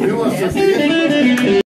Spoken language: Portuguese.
Eu, eu, eu,